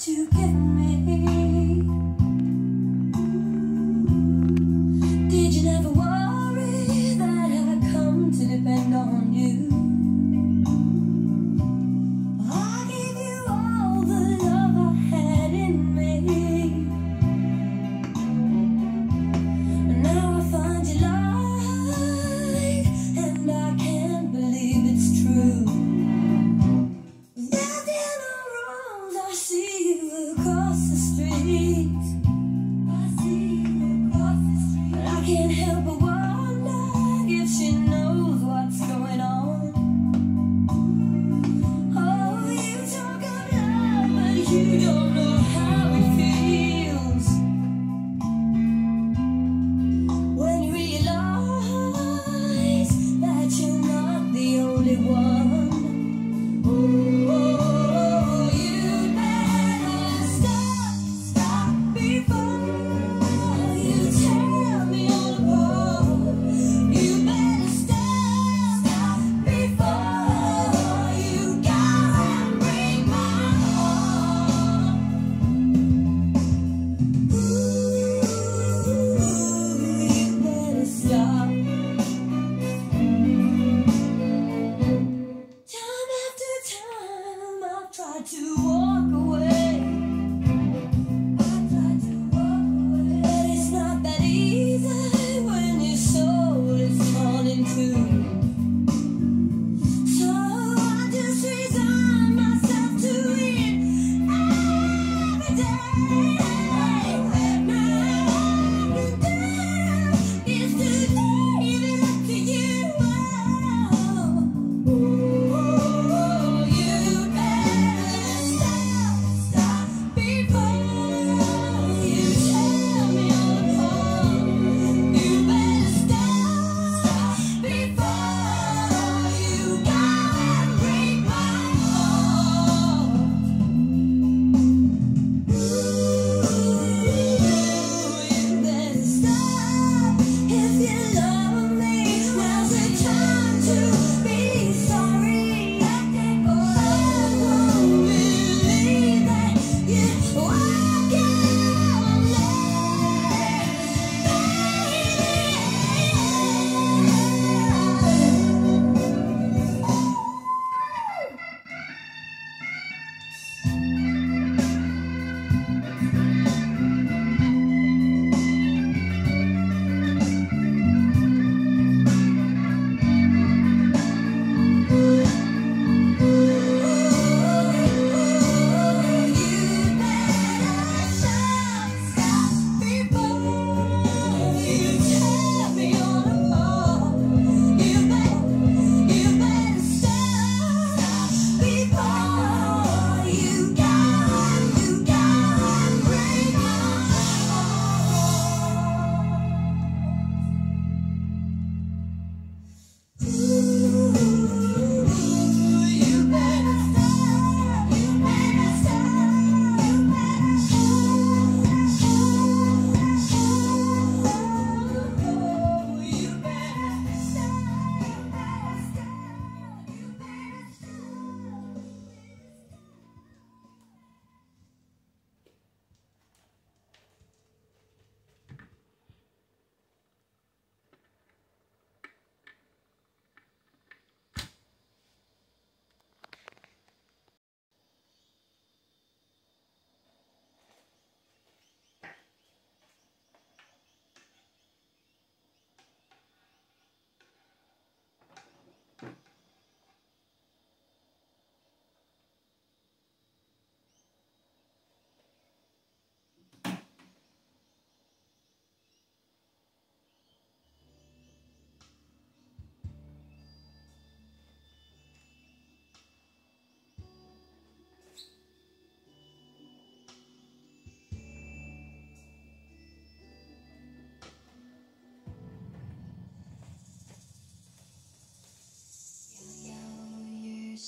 to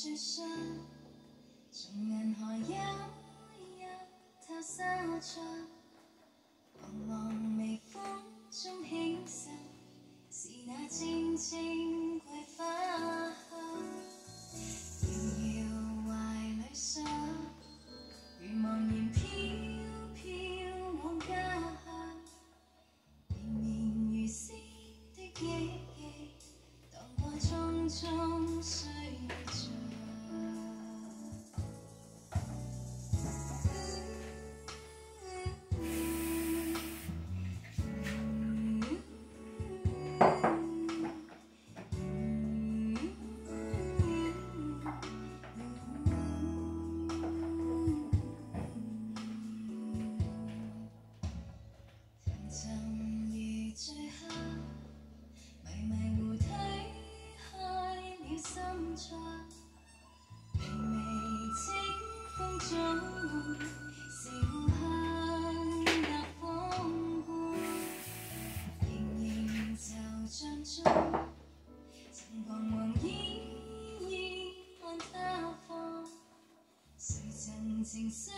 雪上从银河一一塌下，出茫茫微风中轻散，是那静静桂花。总会向北方，故仍然惆怅中，曾彷徨依依看花放，谁尽情笑。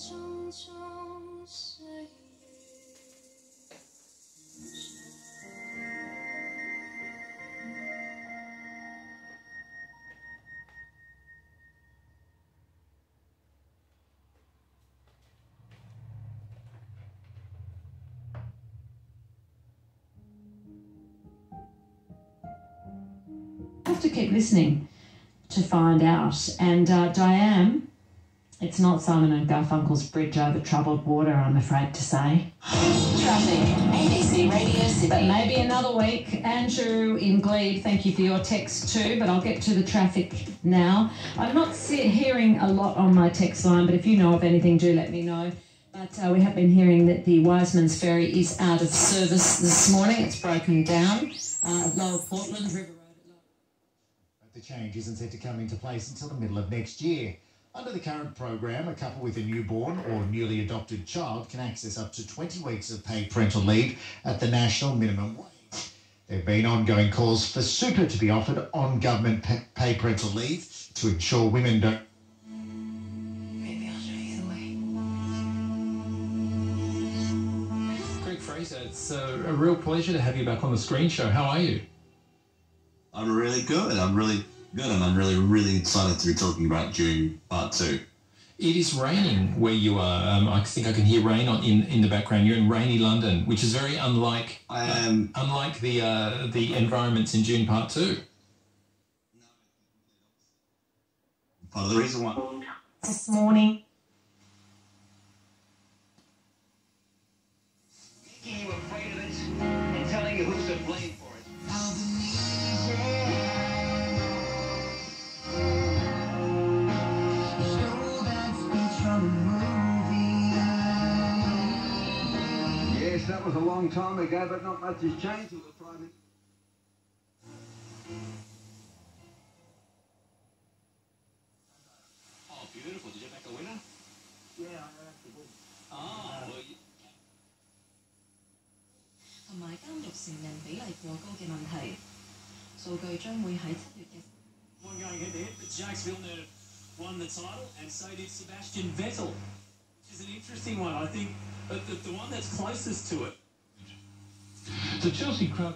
荡过匆匆岁月。 have to keep listening to find out. And uh, Diane, it's not Simon and Garfunkel's Bridge Over Troubled Water, I'm afraid to say. Traffic. ABC Radio But maybe another week. Andrew in Glebe, thank you for your text too, but I'll get to the traffic now. I'm not hearing a lot on my text line, but if you know of anything, do let me know. But uh, we have been hearing that the Wiseman's Ferry is out of service this morning. It's broken down. Uh, at Lower Portland, River Road. But the change isn't set to come into place until the middle of next year. Under the current program, a couple with a newborn or newly adopted child can access up to 20 weeks of paid parental leave at the national minimum wage. There have been ongoing calls for super to be offered on government pa- paid parental leave to ensure women don't Maybe I'll show you the way. Greig Fraser, it's uh, a real pleasure to have you back on the screen show. How are you? I'm really good. I'm really good, and I'm really, really excited to be talking about Dune Part Two. It is raining where you are. Um, I think I can hear rain on, in, in the background. You're in rainy London, which is very unlike I am. unlike the uh, the environments in Dune Part Two. Part of the reason why. This morning. making you afraid of that was a long time ago, but not much has changed. Oh, beautiful. Did you make a winner? Yeah, I have to win. Oh, well, you, 同埋监狱成人比例过高嘅问题，数据将会喺七月嘅。 one going head to head, but Jacques Villeneuve won the title, and so did Sebastian Vettel, which is an interesting one. I think but the, the one that's closest to it. The Chelsea crowd